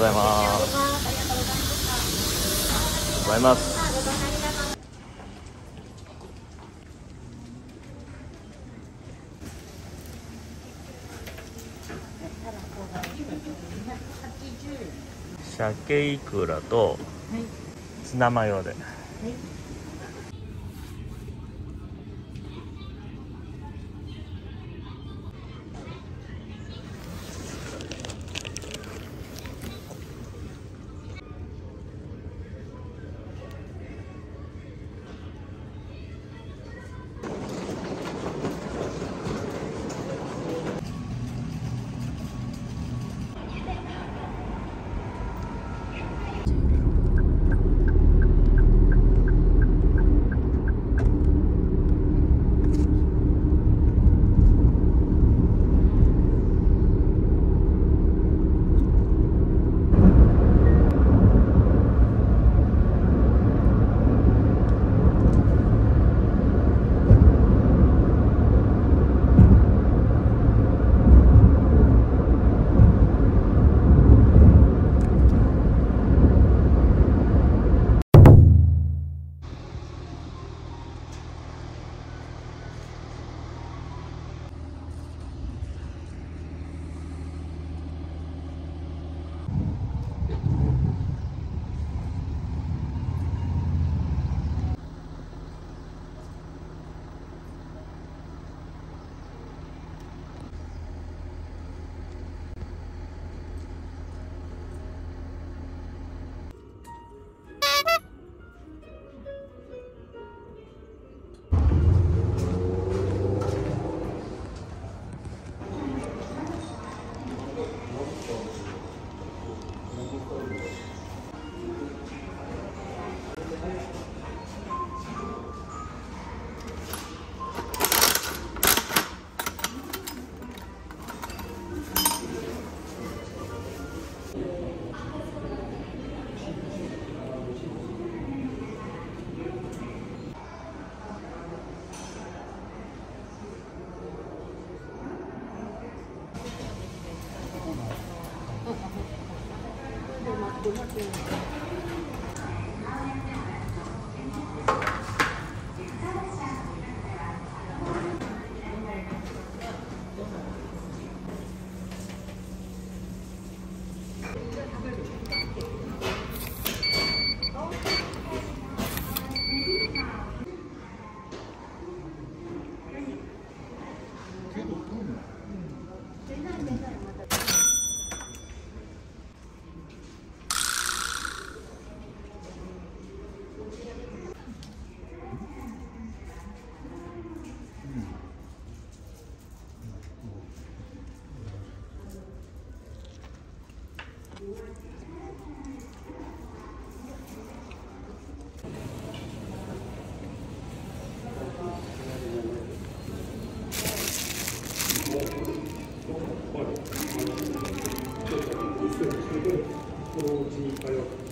ございますありがとうございます。鮭いくらとツナマヨで、54番をしていて、このうちに通う。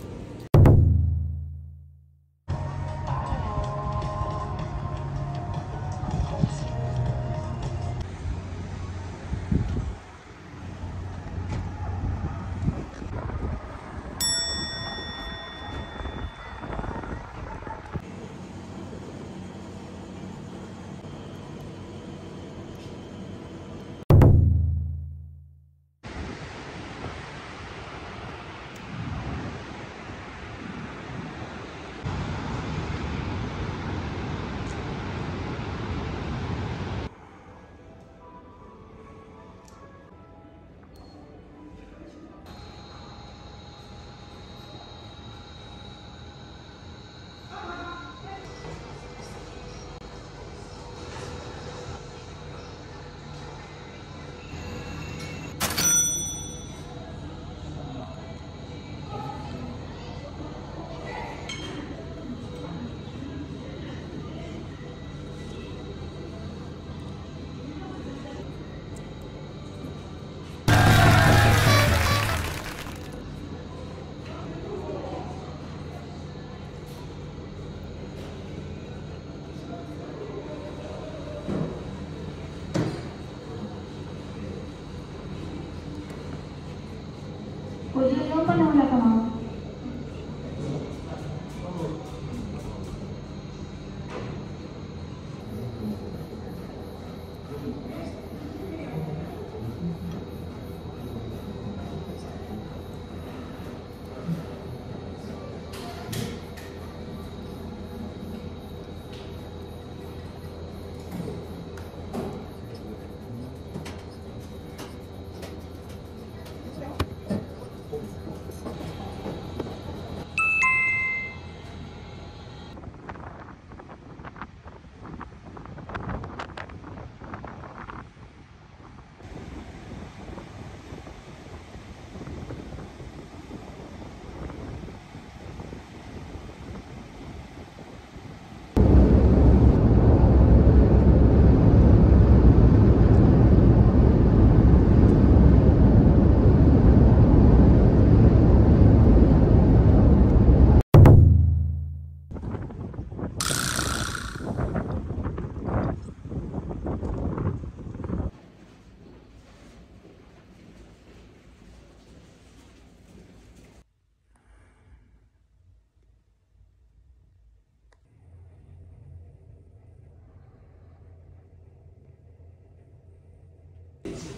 yo conozco la